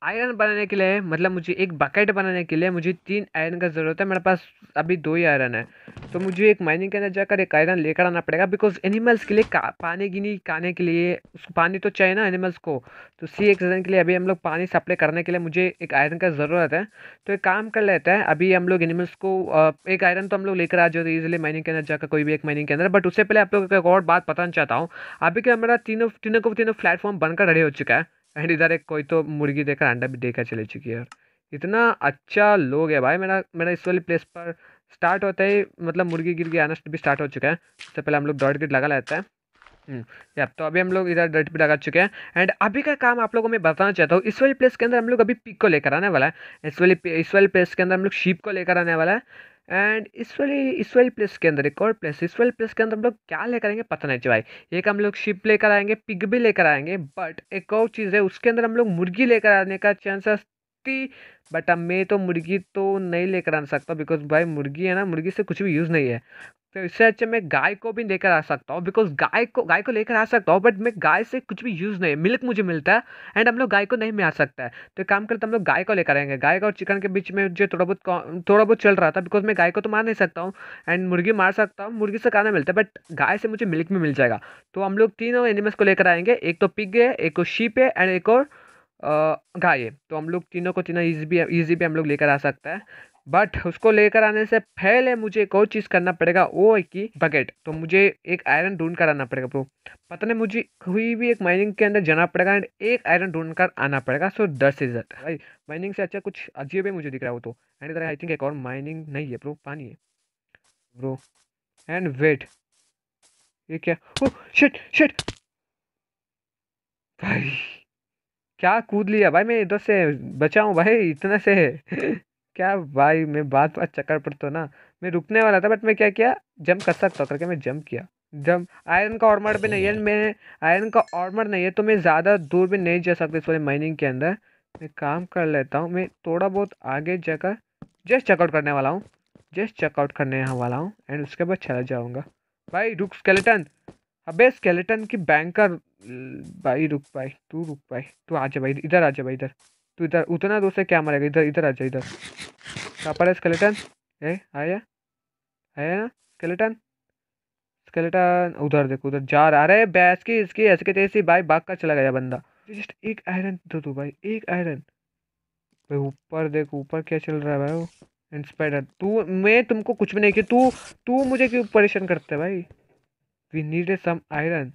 आयरन बनाने के लिए मतलब मुझे एक बकेट बनाने के लिए मुझे तीन आयरन का ज़रूरत है। मेरे पास अभी दो ही आयरन है। तो मुझे एक माइनिंग के अंदर जाकर एक आयरन लेकर आना पड़ेगा बिकॉज़ एनिमल्स के लिए पानी गिनी, खाने के लिए उसको पानी तो चाहिए ना एनिमल्स को। तो सी एक के लिए अभी हम लोग पानी सप्लाई करने के लिए मुझे एक आयरन का ज़रूरत है। तो एक काम कर लेते हैं, अभी हम लोग एनिमल्स को एक आयरन तो हम लोग लेकर आ जाते ईजिली माइनिंग के अंदर जाकर, कोई भी एक माइनिंग के अंदर। बट उससे पहले आप लोग एक और बात बताना चाहता हूँ। अभी के हमारा तीनों तीनों को, तीनों प्लेटफॉर्म बनकर रेडी हो चुका है। एंड इधर एक कोई तो मुर्गी देकर अंडा भी देकर चले चुकी है। इतना अच्छा लोग है भाई मेरा मेरा इस वाली प्लेस पर। स्टार्ट होता ही मतलब मुर्गी गिर के आना भी स्टार्ट हो चुका है। उससे पहले हम लोग डॉट गिट लगा लेते हैं। हम्म, या तो अभी हम लोग इधर डट भी लगा चुके हैं। एंड अभी का काम आप लोगों को मैं बताना चाहता हूँ इस वाली प्लेस के अंदर हम लोग अभी पिक को लेकर आने वाला है। इस वाली इस वाली प्लेस के अंदर हम लोग शीप को लेकर आने वाला है। एंड इस वाली इस वाली प्लेस के अंदर एक और प्लेस इस वाली प्लेस के अंदर हम लोग क्या लेकर आएँगे पता नहीं भाई। एक हम लोग शिप लेकर आएँगे पिग भी लेकर आएँगे बट एक और चीज़ है उसके अंदर हम लोग मुर्गी लेकर आने का चांसेस थी बट अब मैं तो मुर्गी तो नहीं लेकर आ सकता बिकॉज़ भाई मुर्गी है ना, मुर्गी से कुछ भी यूज़ नहीं है। तो इससे अच्छा मैं गाय को भी लेकर आ सकता हूँ बिकॉज़ गाय को गाय को लेकर आ सकता हूँ बट मैं गाय से कुछ भी यूज़ नहीं है मिल्क मुझे मिलता है एंड हम लोग गाय को नहीं मार सकता है। तो काम करते हम लोग गाय को लेकर आएँगे। गाय का और चिकन के बीच में जो थोड़ा बहुत थोड़ा बहुत चल रहा था बिकॉज़ मैं गाय को तो मार नहीं सकता हूँ एंड मुर्गी मार सकता हूँ, मुर्गी से खाना मिलता है बट गाय से मुझे मिल्क भी मिल जाएगा। तो हम लोग तीनों एनिमल्स को लेकर आएँगे, एक तो पिग है, एक और शीप है एंड एक और गाय तो हम लोग तीनों को तीनों ईजी भी ईजी भी हम लोग लेकर आ सकता है। बट उसको लेकर आने से पहले मुझे एक और चीज़ करना पड़ेगा, वो है कि बकेट तो मुझे एक आयरन ढूंढ कर आना पड़ेगा ब्रो पता नहीं मुझे कोई भी एक माइनिंग के अंदर जाना पड़ेगा एंड एक आयरन ढूंढ कर आना पड़ेगा सो दस इज़ इट भाई माइनिंग से अच्छा कुछ अजीब है मुझे दिख रहा है तो। एंड आई थिंक एक और माइनिंग नहीं है ब्रो पानी है। ब्रो एंड वेट ये क्या? ओ शिट शिट भाई। क्या कूद लिया भाई? मैं इधर से बचाऊं भाई, इतना से। क्या भाई, मैं बात बात चक्कर पड़ता ना। मैं रुकने वाला था बट मैं क्या किया? जंप कर सकता करके मैं जंप किया। जंप आयरन का ऑर्मर भी नहीं है, मैं आयरन का ऑर्मर नहीं है तो मैं ज़्यादा दूर भी नहीं जा सकता इस वाले माइनिंग के अंदर। मैं काम कर लेता हूँ, मैं थोड़ा बहुत आगे जाकर जस्ट चेकआउट करने वाला हूँ। जस्ट चेकआउट करने वाला हूँ एंड उसके बाद चला जाऊँगा। भाई, रुक स्केलेटन अबे स्केलेटन की बैंकर भाई, रुक भाई, तू रुक भाई, तू आ जा भाई, इधर आ जा भाई, इधर, तू इधर, उतना दूर से क्या मारेगा, इधर इधर आ जा, इधर। कहाँ पर है स्केलेटन ए, आया आया ना? स्केलेटन स्केलेटन उधर देखो, उधर जा रहा, अरे बैस की, इसकी ऐसे के भाई, भाग कर चला गया बंदा। जस्ट एक आयरन दो दो भाई, एक आयरन भाई, ऊपर देखो, ऊपर क्या चल रहा है भाई, वो इंस्पाइडर तू, मैं तुमको कुछ भी नहीं किया, तू तू मुझे क्यों परेशान करता है भाई? वी नीड सम आयरन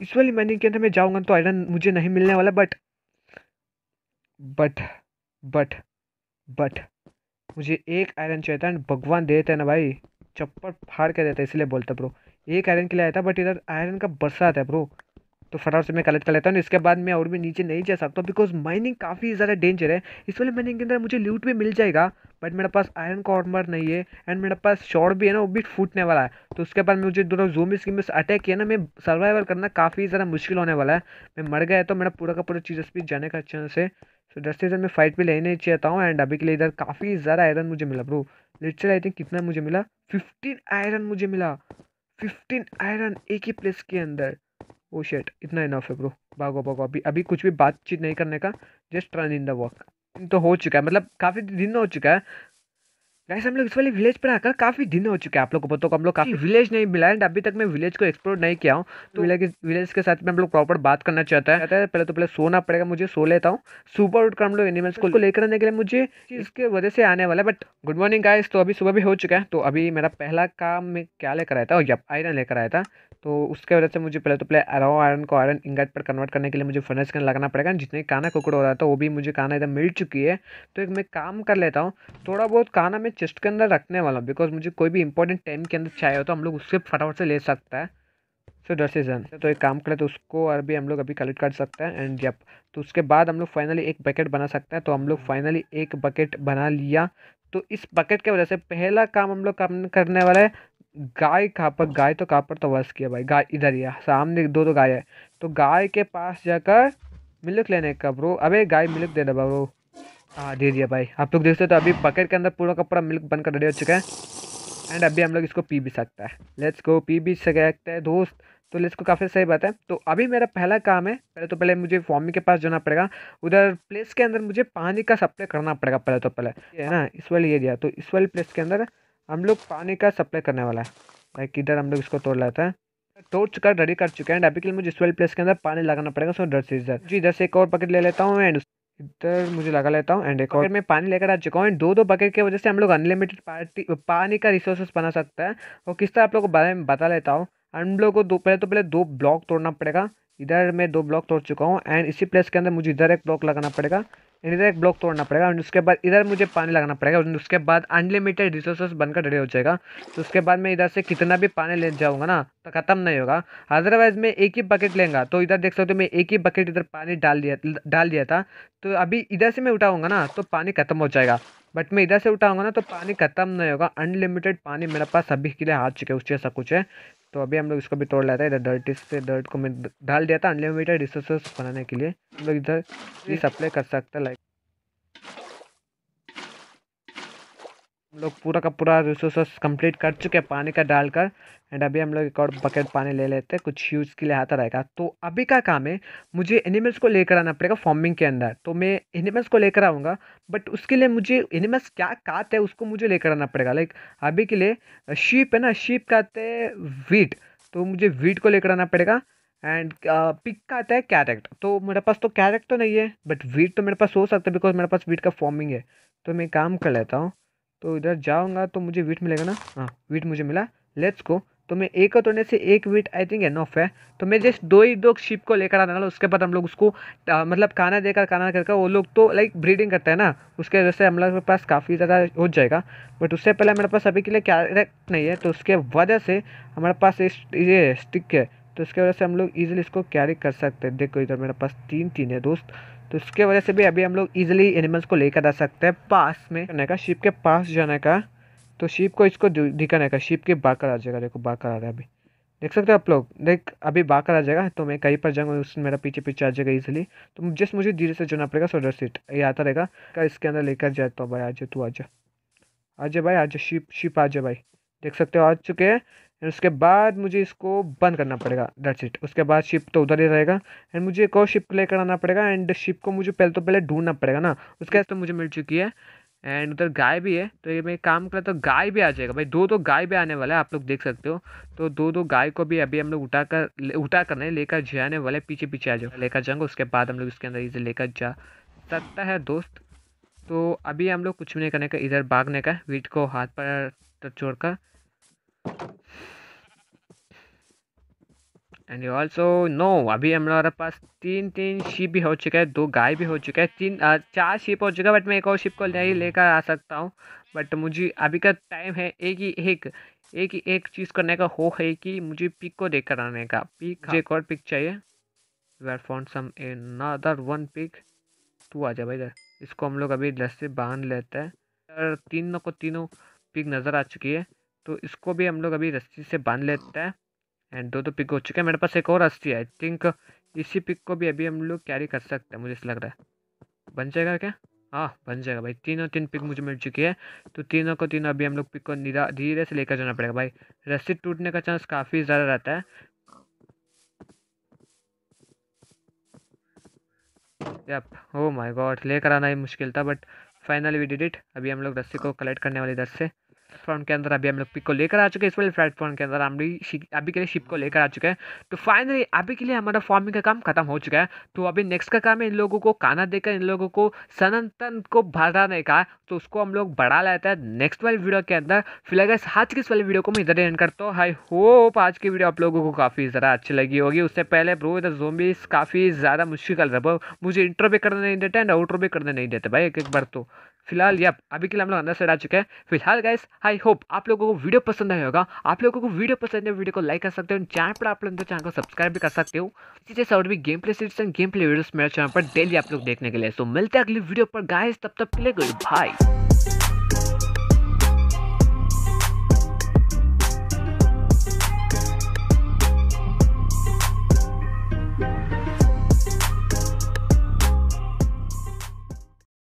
वाली माइनिंग के अंदर मैं जाऊँगा तो आयरन मुझे नहीं मिलने वाला बट बट बट बट मुझे एक आयरन चाहिए था भगवान देते हैं ना भाई। चप्पल फाड़ के देता है, इसलिए बोलता ब्रो एक आयरन के लिए आया था बट इधर आयरन का बरसात है ब्रो तो फटाफट से मैं कलेक्ट कर लेता हूँ, इसके बाद मैं और भी नीचे नहीं जा सकता बिकॉज़ माइनिंग काफ़ी ज़्यादा डेंजर है। इस वाले माइनिंग के अंदर मुझे लूट भी मिल जाएगा। बट मेरे पास आयरन का आर्मर नहीं है एंड मेरे पास शॉर्ट भी है ना, वो भी फूटने वाला है। तो उसके बाद मुझे दोनों जूम स्कीम से अटैक किया ना, मैं सर्वाइवल करना काफ़ी ज़्यादा मुश्किल होने वाला है। मैं मर गया तो मेरा पूरा का पूरा चीज़ भी जाने का चांस है। सो दस सीज़न में फाइट भी लेने चाहता हूँ एंड अभी के लिए इधर काफ़ी ज़्यादा आयरन मुझे मिला ब्रो लिटरल आई थिंक कितना मुझे मिला? फिफ्टीन आयरन मुझे मिला। फिफ्टीन आयरन एक ही प्लेस के अंदर। ओ शेट इतना इनफ है ब्रो भागो भागो, अभी अभी कुछ भी बातचीत नहीं करने का just run in the walk तो हो चुका है मतलब काफ़ी दिन हो चुका है। गाइस हम लोग इस वाले विलेज पर आकर काफ़ी दिन हो चुके हैं आप लोग को पता होगा हम लोग काफ़ी विलेज नहीं मिला एंड अभी तक मैं विलेज को एक्सप्लोर नहीं किया हूँ। तो विलेज विलेज के साथ में हम लोग प्रॉपर बात करना चाहता है। पहले तो पहले सोना पड़ेगा मुझे सो लेता हूँ। सुपर उठकर हम लोग एनिमल्स को लेकर आने के लिए मुझे इसके वजह से आने वाला है बट गुड मॉर्निंग गाइस तो अभी सुबह भी हो चुका है तो अभी मेरा पहला काम में क्या लेकर आया था आयरन लेकर आया था तो उसके वजह से मुझे पहले तो पहले अरो आयरन को आयरन इंगट पर कन्वर्ट करने के लिए मुझे फर्नेस कन लगाना पड़ेगा। जितने काना कुकड़ हो रहा था वो भी मुझे काना इधर मिल चुकी है। तो एक मैं काम कर लेता हूँ। थोड़ा बहुत काना मैं चेस्ट के अंदर रखने वाला हूँ बिकॉज़ मुझे कोई भी इंपॉर्टेंट टाइम के अंदर चाहिए हो तो हम लोग उससे फटाफट से ले सकता है। सो डर सीज़न तो एक काम करें तो उसको अभी हम लोग अभी कलेक्ट कर सकते हैं। एंड जब तो उसके बाद हम लोग फाइनली एक बकेट बना सकते हैं। तो हम लोग फाइनली एक बकेट बना लिया। तो इस बकेट के वजह से पहला काम हम लोग करने वाला है गाय कहाँ पर गाय तो कहाँ पर तो बस किया भाई, गाय इधर ही है, सामने दो दो गाय है। तो गाय के पास जाकर मिल्क लेने का ब्रो अबे गाय मिल्क दे दे ब्रो हाँ दे दिया भाई। आप लोग देखते हो तो अभी पकेट के अंदर पूरा का पूरा मिल्क बनकर रेडी हो चुका है। एंड अभी हम लोग इसको पी भी सकता है। लेट्स गो पी भी सकते हैं दोस्त। तो लेट्स को काफ़ी सही बात है। तो अभी मेरा पहला काम है, पहले तो पहले मुझे फॉर्मी के पास जाना पड़ेगा। उधर प्लेस के अंदर मुझे पानी का सप्लाई करना पड़ेगा पहले तो पहले। है ना, इस वाले एरिया तो इस वाले प्लेस के अंदर हम लोग पानी का सप्लाई करने वाला है। लाइक इधर हम लोग इसको तोड़ लेते हैं। तोड़ चुका रेडी कर चुके हैं। अभी के लिए मुझे इस वाले प्लेस के अंदर पानी लगाना पड़ेगा सो डर से इधर जी, इधर से एक और बकेट ले लेता हूँ एंड इधर मुझे लगा लेता हूँ एंड एक और। मैं पानी लेकर आ चुका हूँ, दो दो बकेट की वजह से हम लोग अनलिमिटेड पार्टी पानी का रिसोर्सेस बना सकता है। और किस तरह आप लोग को बारे में बता लेता हूँ। हम लोग को दो, पहले तो पहले दो ब्लॉक तोड़ना पड़ेगा। इधर मैं दो ब्लॉक तोड़ चुका हूँ एंड इसी प्लेस के अंदर मुझे इधर एक ब्लॉक लगाना पड़ेगा। इधर एक ब्लॉक तोड़ना पड़ेगा और उसके बाद इधर मुझे पानी लगाना पड़ेगा। उसके बाद अनलिमिटेड रिसोर्सेस बनकर रेडी हो जाएगा। तो उसके बाद मैं इधर से कितना भी पानी ले जाऊँगा ना तो ख़त्म नहीं होगा। अदरवाइज़ मैं एक ही बकेट लेंगे। तो इधर देख सकते हो मैं एक ही बकेट इधर पानी डाल दिया डाल दिया था। तो अभी इधर से मैं उठाऊँगा ना तो पानी ख़त्म हो जाएगा। बट मैं इधर से उठाऊँगा ना तो पानी ख़त्म नहीं होगा। अनलिमिटेड पानी मेरे पास अभी के लिए आ चुके उस जैसा कुछ है। तो अभी हम लोग इसको भी तोड़ लेते हैं। इधर डर्ट से डर्ट को मैं डाल दिया था। अनलिमिटेड रिसोर्सेस बनाने के लिए। हम लोग इधर सप्लाई कर सकते हैं लाइक हम लोग पूरा का पूरा रिसोर्स कंप्लीट कर चुके हैं पानी का डालकर एंड अभी हम लोग एक और बकेट पानी ले लेते हैं, कुछ यूज़ के लिए आता रहेगा। तो अभी का काम है, मुझे एनिमल्स को लेकर आना पड़ेगा फ़ार्मिंग के अंदर। तो मैं एनिमल्स को लेकर आऊँगा बट उसके लिए मुझे एनिमल्स क्या काते हैं, उसको मुझे लेकर आना पड़ेगा। लाइक अभी के लिए शीप है ना शीप कहते हैं वीट तो मुझे वीट को लेकर आना पड़ेगा एंड पिक का आता है कैरेक्ट तो मेरे पास तो कैरेक्ट तो नहीं है बट वीट तो मेरे पास हो सकता है बिकॉज़ मेरे पास वीट का फॉर्मिंग है। तो मैं काम कर लेता हूँ तो इधर जाऊँगा तो मुझे वीट मिलेगा ना? हाँ वीट मुझे मिला। लेट्स को तो मैं एक तोड़ने से एक वीट आई थिंक एनऑफ है। तो मैं जस्ट दो ही दो शिप को लेकर आने उसके बाद हम लोग उसको आ, मतलब खाना देकर खाना करके वो लोग तो लाइक ब्रीडिंग करते हैं ना। उसके वजह से हम लोग के पास काफ़ी ज़्यादा हो जाएगा। बट उससे पहले मेरे पास अभी के लिए कैरेक्ट नहीं है। तो उसके वजह से हमारे पास ये स्टिक है। तो उसके वजह से हम लोग ईजिली इसको कैरी कर सकते हैं। देखो इधर मेरे पास तीन तीन है दोस्त। तो इसके वजह से भी अभी हम लोग ईजिली एनिमल्स को लेकर आ सकते हैं पास में करने का शिप के पास जाने का। तो शिप को इसको दिखाने का शिप के बाकर आ जाएगा देखो बाकर आ रहा है अभी। देख सकते हो आप लोग? देख, अभी बाकर आ जाएगा तो मैं कहीं पर जाऊँगा उसमें मेरा पीछे पीछे आ जाएगा इजिली तो जस्ट मुझे धीरे से जाना पड़ेगा सोडर सीट ये आता रहेगा। क्या इसके अंदर लेकर जाए तो भाई, आ आज तू आ जा आ जा भाई, आ आज शिप शिप आ जा भाई। देख सकते हो, आ चुके हैं। उसके बाद मुझे इसको बंद करना पड़ेगा। दैट्स इट उसके बाद शिप तो उधर ही रहेगा। एंड मुझे एक और शिप लेकर आना पड़ेगा। एंड शिप को मुझे पहले तो पहले ढूंढना पड़ेगा ना। उसके बाद तो मुझे मिल चुकी है। एंड उधर गाय भी है। तो ये मैं काम करा तो गाय भी आ जाएगा। भाई, दो दो गाय भी आने वाला है, आप लोग देख सकते हो। तो दो दो गाय को भी अभी हम लोग उठा कर उठा कर नहीं, लेकर जाने वाले पीछे पीछे आ जाओ। लेकर जाऊँगा, उसके बाद हम लोग इसके अंदर इसे लेकर जा सकता है दोस्त। तो अभी हम लोग कुछ भी नहीं करने का, इधर भागने का वीट को हाथ पर छोड़कर। एंड यू ऑल्सो नो अभी हमारे पास तीन तीन शिप भी हो चुका है दो गाय भी हो चुका है तीन आ, चार शिप हो चुका है बट मैं एक और शिप को नहीं लेकर आ सकता हूँ। बट मुझे अभी का टाइम है एक ही एक एक ही एक चीज़ करने का हो है कि मुझे पिक को देकर आने का। पिक मुझे एक और पिक चाहिए। We are found some another one pick तू आ जा भाई इधर। इसको हम लोग अभी दस से बाँध लेते हैं। तीनों को तीनों पिक नज़र आ चुकी है। तो इसको भी हम लोग अभी रस्सी से बाँध लेते हैं। एंड दो दो पिक हो चुके हैं। मेरे पास एक और रस्सी है। आई थिंक इसी पिक को भी अभी हम लोग कैरी कर सकते हैं, मुझे लग रहा है। बन जाएगा क्या? हाँ बन जाएगा भाई। तीनों तीन पिक मुझे मिल चुकी है। तो तीनों को तीनों अभी हम लोग पिक को धीरे से लेकर जाना पड़ेगा भाई। रस्सी टूटने का चांस काफ़ी ज़्यादा रहता है। यप ओ माय गॉड लेकर आना ही मुश्किल था but finally we did it अभी हम लोग रस्सी को कलेक्ट करने वाले इधर से। प्लेटफॉर्म के अंदर अभी हम लोग पिक को लेकर आ चुके हैं। इस वाले प्लेटफॉर्म के अंदर हम भी अभी के लिए शिप को लेकर आ चुके हैं। तो फाइनली अभी के लिए हमारा फ़ार्मिंग का काम खत्म हो चुका है। तो अभी नेक्स्ट का काम है इन लोगों को खाना देकर, इन लोगों को सनातन को भराने का। तो उसको हम लोग बढ़ा लेते हैं नेक्स्ट वाली वीडियो के अंदर। फ़िलहाल आज की इस वाली वीडियो को मैं इधर एंड करता हूँ। हाई होप आज की वीडियो आप लोगों को काफ़ी ज़्यादा अच्छी लगी होगी। उससे पहले ब्रो इधर जोम्बीज काफ़ी ज़्यादा मुश्किल रहा मुझे इंट्रो भी करने नहीं देते एंड आउट्रो भी करने नहीं देते भाई एक एक बार तो। फ़िलहाल यप अभी के लिए हम लोग अंदर से आ चुके हैं। फ़िलहाल गाइस आई होप आप लोगों को वीडियो पसंद आया होगा। आप लोगों को वीडियो पसंद है, वीडियो को लाइक कर सकते हो। चैनल पर आप लोग चैनल को सब्सक्राइब भी कर सकते हो। इसी जैसे और भी game play series and game play videos मेरे चैनल पर डेली आप लोग देखने के लिए। सो मिलते हैं अगली वीडियो पर गाइस तब तक के लिए गुड बाय